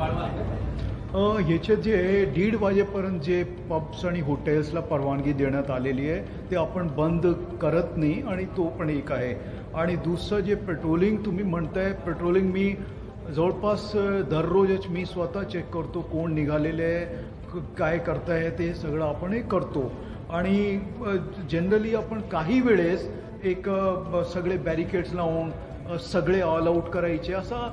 ह्याचे जे आहे दीड वाजेपर्यंत जे पब्स आणि हॉटेल्सला परवानगी देण्यात आलेली आहे ते आपण बंद करत नाही आणि तो पण एक आहे. आणि दुसरं जे पेट्रोलिंग तुम्ही म्हणताय पेट्रोलिंग मी जवळपास दररोजच मी स्वतः चेक करतो कोण निघालेले आहे क- काय करताय ते सगळं आपणही करतो. आणि जनरली आपण काही वेळेस एक सगळे बॅरिकेड्स लावून सगळे ऑल आऊट करायचे असा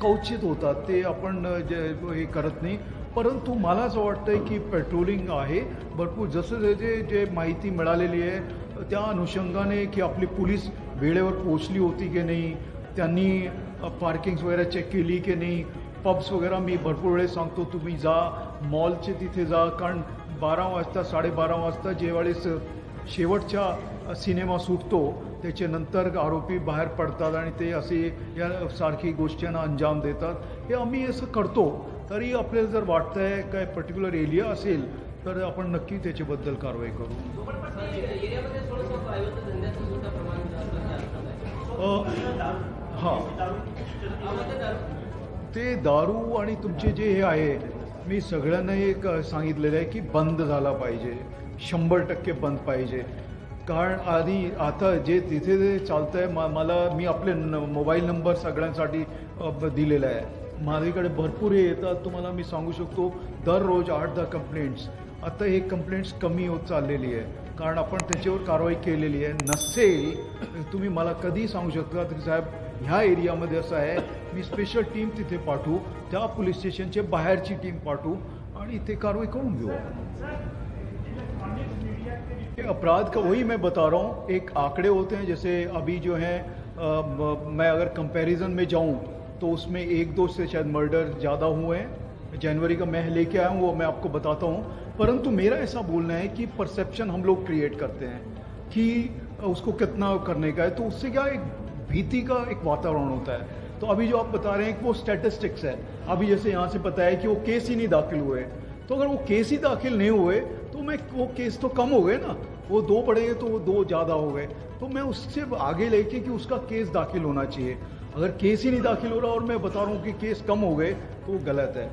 कौचित होतात ते आपण जे हे करत नाही. परंतु मला असं वाटतंय की पेट्रोलिंग आहे. भरपूर जसं जे जे जे माहिती मिळालेली आहे त्या अनुषंगाने की आपली पोलीस वेळेवर पोचली होती की नाही त्यांनी पार्किंग्स वगैरे चेक केली की नाही पब्स वगैरे मी भरपूर वेळेस सांगतो तुम्ही जा मॉलचे तिथे जा. कारण बारा वाजता साडेबारा वाजता ज्यावेळेस शेवटच्या सिनेमा सुटतो त्याच्यानंतर आरोपी बाहेर पडतात आणि ते असे या सारखी गोष्टींना अंजाम देतात. हे आम्ही असं करतो. तरी आपल्याला जर वाटतंय काय पर्टिक्युलर एरिया असेल तर आपण नक्की त्याच्याबद्दल कारवाई करू. हां. ते दारू आणि तुमचे जे हे आहे मी सगळ्यांना एक सांगितलेलं आहे की बंद झाला पाहिजे. शंभर टक्के बंद पाहिजे. कारण आधी आता जे तिथे जे चालतं आहे मा मला मी आपले न मोबाईल नंबर सगळ्यांसाठी दिलेला आहे. माझ्याकडे भरपूर हे येतात. तुम्हाला मी सांगू शकतो दररोज आठ दहा कंप्लेंट्स आता हे कंप्लेंट्स कमी होत चाललेली आहे. कारण आपण त्याच्यावर कारवाई केलेली आहे. नसेल तुम्ही मला कधी सांगू शकता की साहेब ह्या एरियामध्ये असं आहे मी स्पेशल टीम तिथे पाठवू त्या पोलीस स्टेशनचे बाहेरची टीम पाठवू आणि ते कारवाई करून घेऊ. अपराध का वही मैं बता रहा हूँ, एक आंकड़े होते हैं, जैसे अभी जो है म- मैं अगर कंपैरिजन में जाऊँ तो उसमें एक दो से शायद मर्डर ज़्यादा हुए हैं। जनवरी का मैं लेके आया हूँ, वो मैं आपको बताता हूँ। परंतु मेरा ऐसा बोलना है कि परसेप्शन हम लोग क्रिएट करते हैं, कि उसको कितना करने का है तो उससे क्या एक भीति का एक वातावरण होता है। तो अभी जो आप बता रहे हैं कि वो स्टैटिस्टिक्स है। अभी जैसे यहाँ से पता है कि वो केस ही नहीं दाखिल हुए तो अगर वो केस ही दाखिल नहीं हुए तो मैं वो केस तो कम हो गए ना। वो दो पड़े तो वो दो ज़्यादा हो गए। तो मैं उससे आगे लेके कि उसका केस दाखिल होना चाहिए। अगर केस ही नहीं दाखिल हो रहा और मैं बता रहा हूँ कि केस कम हो गए तो गलत है।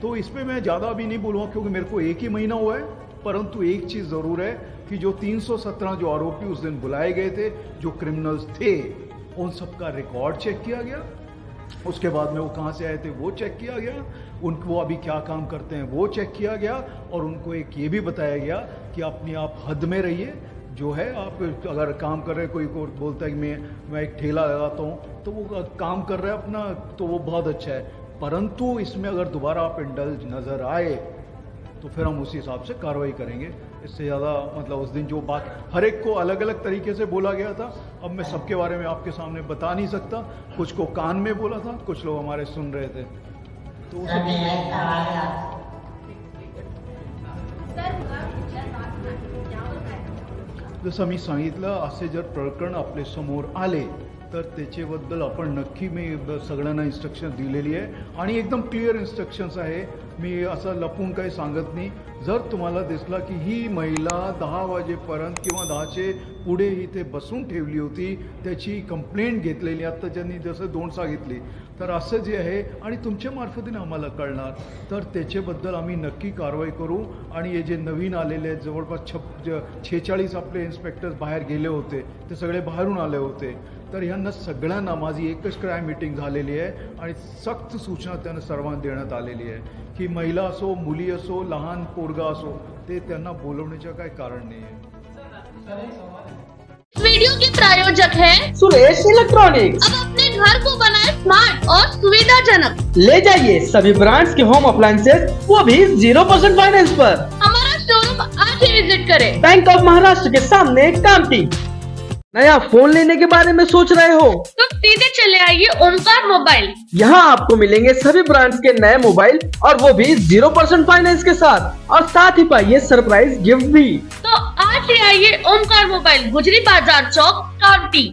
तो इस पर मैं ज़्यादा अभी नहीं बोलूँगा क्योंकि मेरे को एक ही महीना हुआ है, परंतु एक चीज़ ज़रूर है कि जो 317 जो आरोपी उस दिन बुलाए गए थे, जो क्रिमिनल्स थे, उन सबका रिकॉर्ड चेक किया गया। उसके बाद में वो कहाँ से आए थे, वो चेक किया गया। उनको अभी क्या काम करते हैं, वो चेक किया गया और उनको एक ये भी बताया गया कि अपने आप हद में रहिए। जो है, आप अगर काम कर रहे कोई को बोलता है कि मैं मैं एक ठेला लगाता हूँ तो वो काम कर रहा है अपना तो वो बहुत अच्छा है। परंतु इसमें अगर दोबारा आप इंडल्ज नज़र आए तो फिर हम उसी हिसाब से कार्रवाई करेंगे। इससे ज़्यादा मतलब उस दिन जो बात हर एक को अलग अलग तरीके से बोला गया था। अब मैं सबके बारे में आपके सामने बता नहीं सकता। कुछ को कान में बोला था कुछ लोग हमारे सुन रहे थे। तो जसं मी सांगितलं असे जर प्रकरण आपले समोर आले तर त्याच्याबद्दल आपण नक्की मी सगळ्यांना इन्स्ट्रक्शन दिलेली आहे. आणि एकदम क्लिअर इन्स्ट्रक्शन्स आहे. मी असं लपून काही सांगत नाही. जर तुम्हाला दिसला की ही महिला दहा वाजेपर्यंत किंवा दहाचे पुढे इथे बसून ठेवली होती त्याची कंप्लेंट घेतलेली आत्ता ज्यांनी जसं दोन सांगितली तर असं जे आहे आणि तुमच्या मार्फतीने आम्हाला कळणार. तर त्याच्याबद्दल आम्ही नक्की कारवाई करू. आणि हे जे नवीन आलेले आहेत जवळपास छप छेचाळीस आपले इन्स्पेक्टर्स बाहेर गेले होते ते सगळे बाहेरून आले होते. तर ह्यांना सगळ्यांना माझी एकच क्राय मीटिंग झालेली आहे आणि सक्त सूचना त्यांना सर्वांना देण्यात आलेली आहे. की महिला असो मुली असो लहान पोरगा असो ते त्यांना बोलवण्याचं काही कारण नाही आहे वीडियो के प्रायोजक है सुरेश इलेक्ट्रॉनिक्स। अब अपने घर को बनाए स्मार्ट और सुविधाजनक। ले जाइए सभी ब्रांड्स के होम अप्लायसेज वो भी ज़ीरो परसेंट फाइनेंस पर। हमारा शोरूम आज ही विज़िट करें। बैंक ऑफ़ महाराष्ट्र के सामने कामटी नया फ़ोन लेने के बारे में सोच रहे हो? तो सीधे चले आइए ओमकार मोबाइल। यहाँ आपको मिलेंगे सभी ब्रांड्स के नए मोबाइल और वो भी ज़ीरो परसेंट फाइनेंस के साथ। और साथ ही पाइए सरप्राइज़ गिफ्ट भी। तो आज ले आइए ओमकार मोबाइल गुजरी बाज़ार चौक काउंटी